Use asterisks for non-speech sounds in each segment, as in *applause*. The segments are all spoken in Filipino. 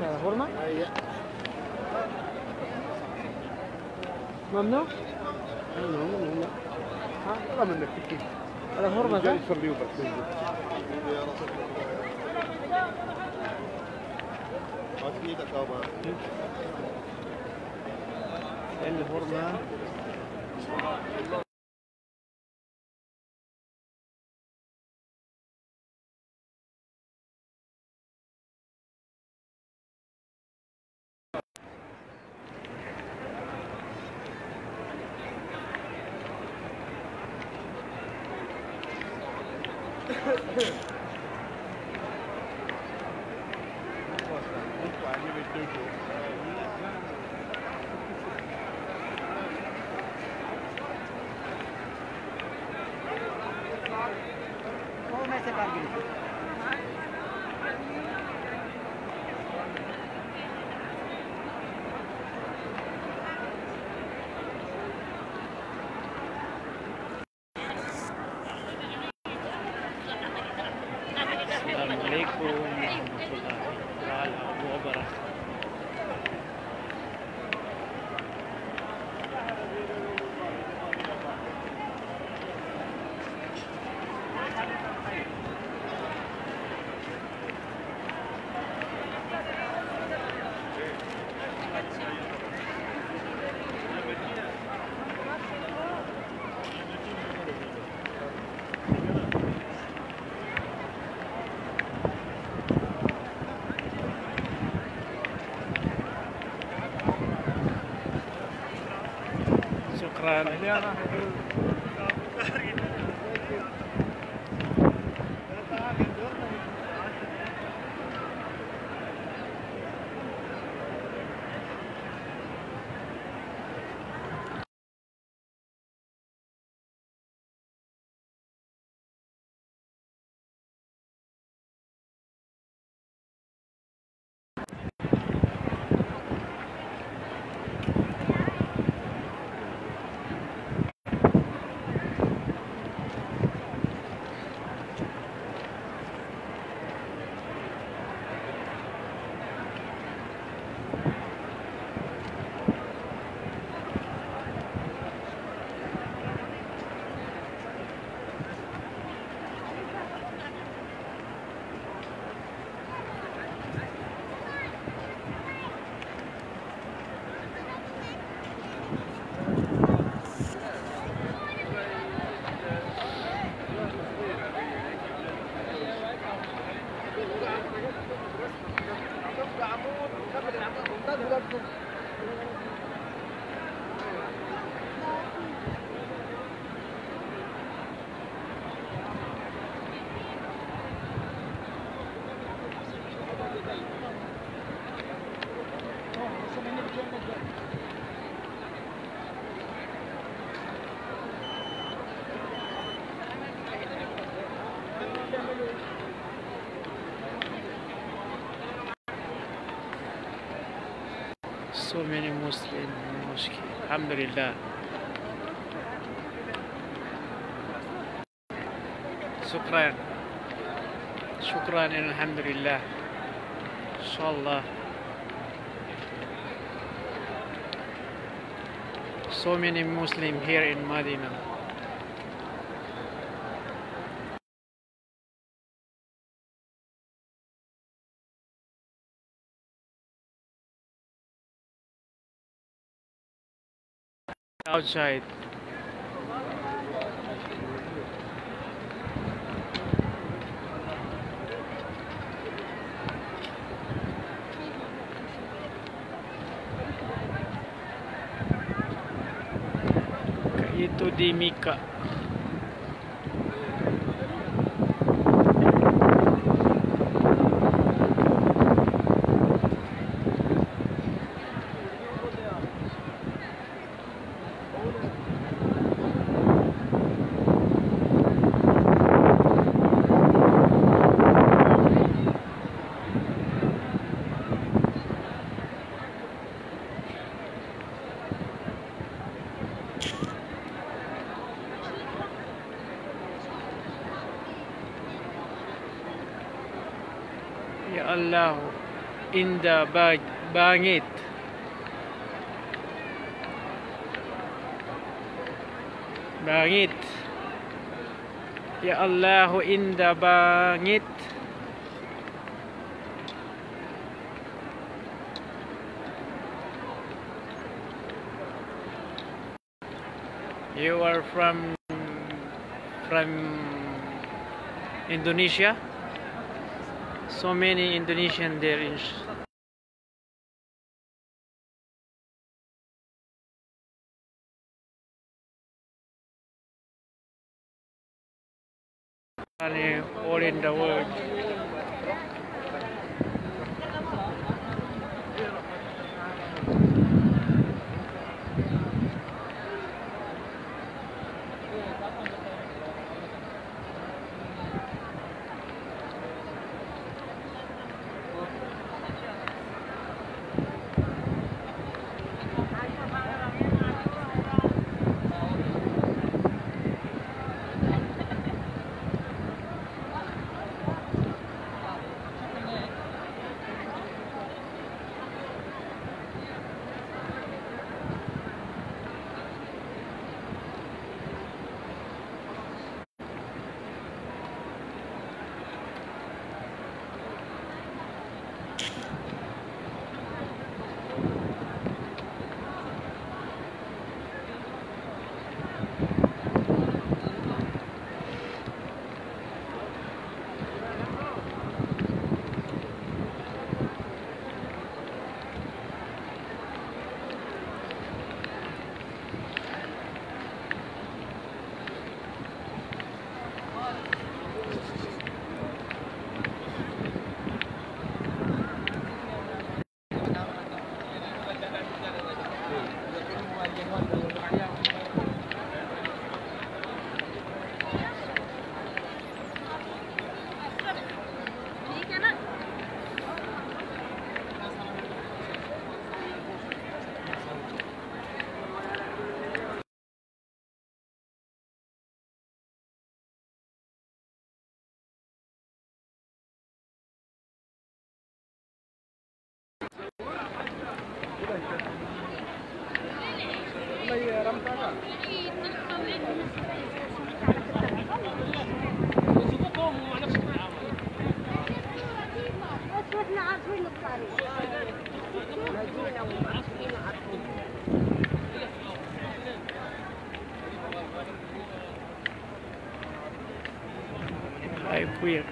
شاورما ممنوع؟ ممنوع ممنوع ها؟ منك تكيد الهرمة ده؟ الهرمة Ha, ha, ha. Diana. so many Muslim mosque. Alhamdulillah. Şükran. Şükran elhamdülillah. İnşallah. So many Muslim here in Medina. Outside. Kaito di Mika Allah inda bag bangit. Bangit. Ya Allah inda bangit. You are from from Indonesia? So many Indonesian there in all in the world.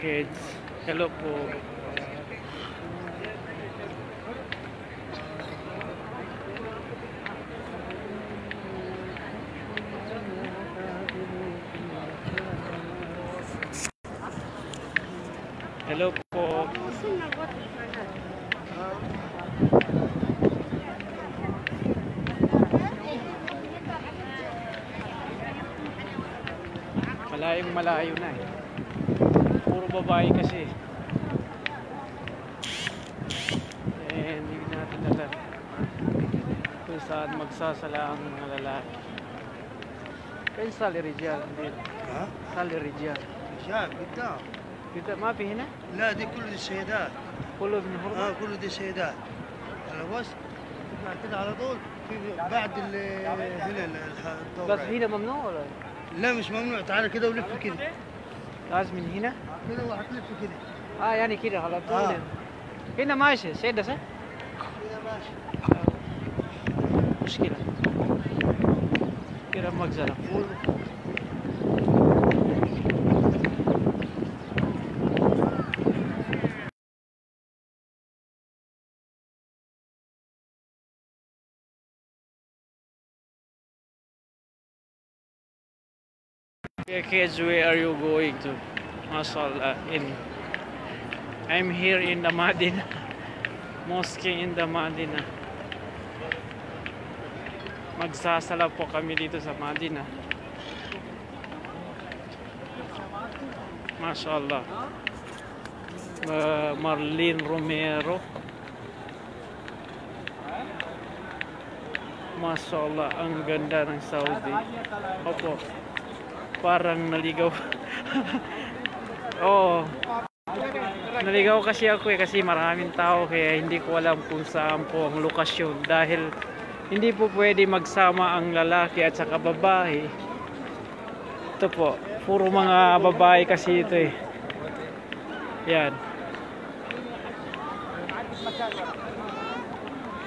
kids. Hello po. Hello po. Malayong malayo na eh. Babae kasi. Eh, hindi natin alam kung saan magsasala ang mga lalaki. Kaya salary dyan. ها؟ Salary dyan. شاب قدام Dito, mapi hina? لا دي كل دي سيدات Pulo min hurma. آه كل دي سيدات على وسط تطلع كده على طول في بعد ال هنا ال- الدورة بس هنا ممنوع ولا؟ لا مش ممنوع تعال كده ولف كده لازم من هنا؟ Ah, yani kira halap to. Ah. Kina maaş, şey dese? Kina maaş. Müşkila. Kira magzara. Kids, where are you going to? Mashallah, in I'm here in the Madina *laughs* Mosque in the Madina Magsasala po kami dito sa Madina Mashallah uh, Marlene Romero Mashallah, ang ganda ng Saudi. Opo. Parang naligaw. *laughs* oh. Naligaw kasi ako eh kasi maraming tao kaya hindi ko alam kung saan po ang lokasyon dahil hindi po pwede magsama ang lalaki at saka babae. Ito po, puro mga babae kasi ito eh. Yan.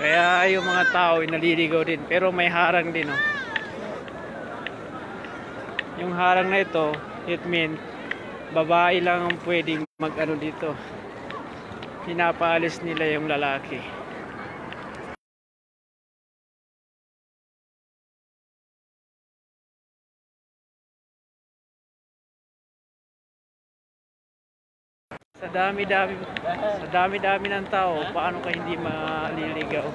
Kaya yung mga tao naliligaw din pero may harang din oh. Yung harang na ito, it mean babae lang ang pwedeng mag-ano dito. Pinapaalis nila yung lalaki. Sa dami-dami sa dami-dami ng tao, paano ka hindi maliligaw?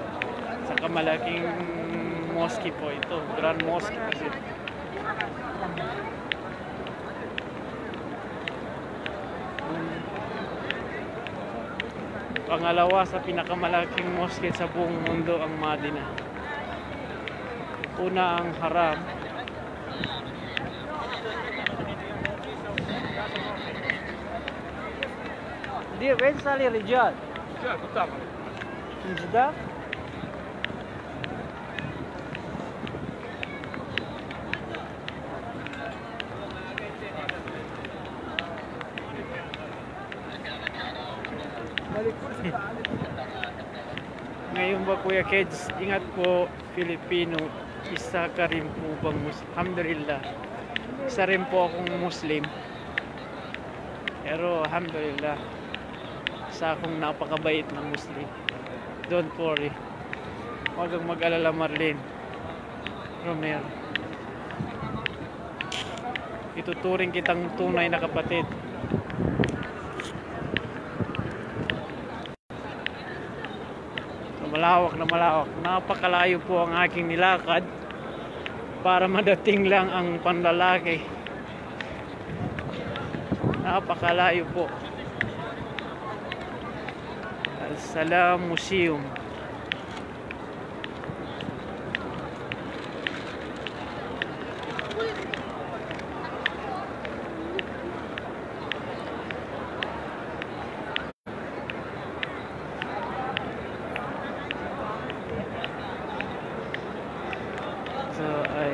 Sa kamalaking mosque po ito, Grand Mosque kasi. pangalawa sa pinakamalaking mosque sa buong mundo ang Madina. Una ang Haram. Где, вен стали Риджад? Риджад, вот там. Риджад? Kuya Keds, ingat po Filipino, isa ka rin po bang Muslim? Alhamdulillah. Isa rin po akong Muslim. Pero alhamdulillah, isa akong napakabait na Muslim. Don't worry. Huwag kang mag-alala Marlene. Romero. Ituturing kitang tunay na kapatid. Malawak na malawak. Napakalayo po ang aking nilakad para madating lang ang panlalaki. Napakalayo po. Al-Salam Museum. So ay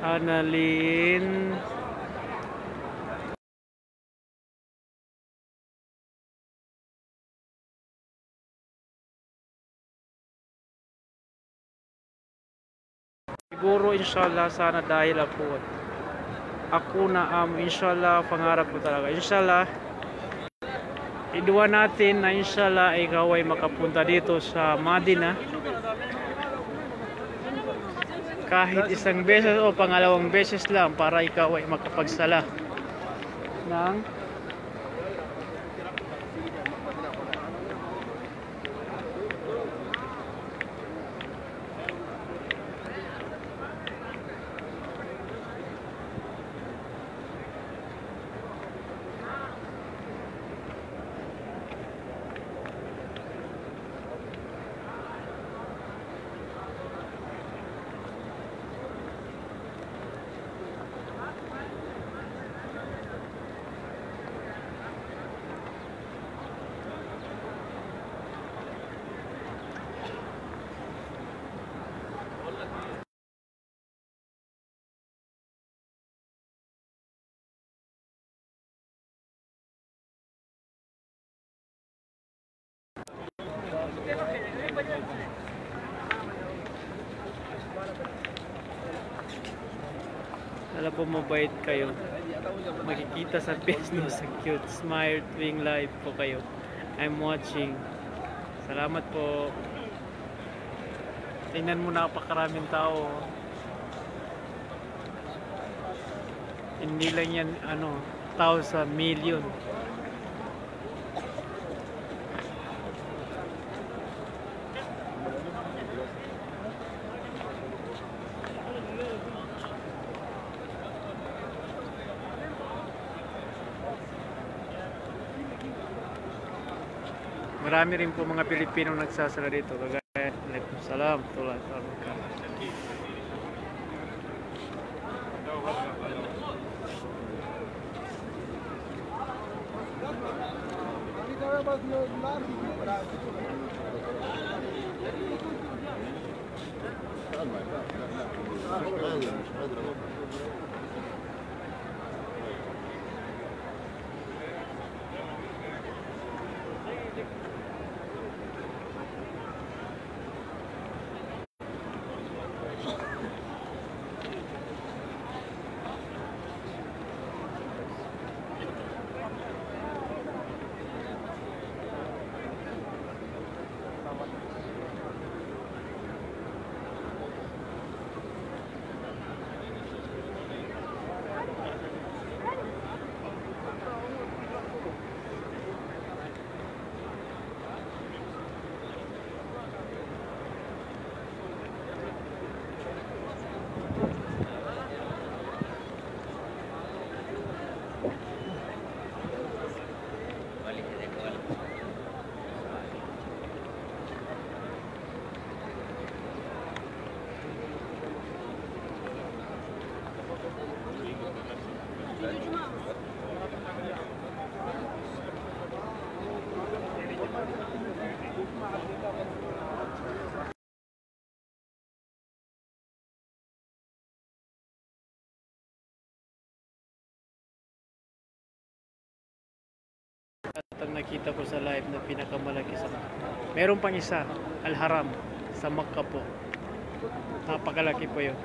Annalyn. Siguro inshallah sana dahil po ako na um, inshallah pangarap ko talaga. Inshallah iduwa natin na inshallah ikaw ay makapunta dito sa Madina kahit isang beses o pangalawang beses lang para ikaw ay makapagsala ng Alam po mabait kayo. Makikita sa business sa cute. Smile tuwing live po kayo. I'm watching. Salamat po. Tingnan mo napakaraming tao. Hindi lang yan ano, tao sa million. Marami rin po mga Pilipino nagsasala dito. Kagaya, alaikum salam, tulad, At ang nakita ko sa live na pinakamalaki sa Meron pang isa, Al-Haram sa Makkah po. Napakalaki po yun.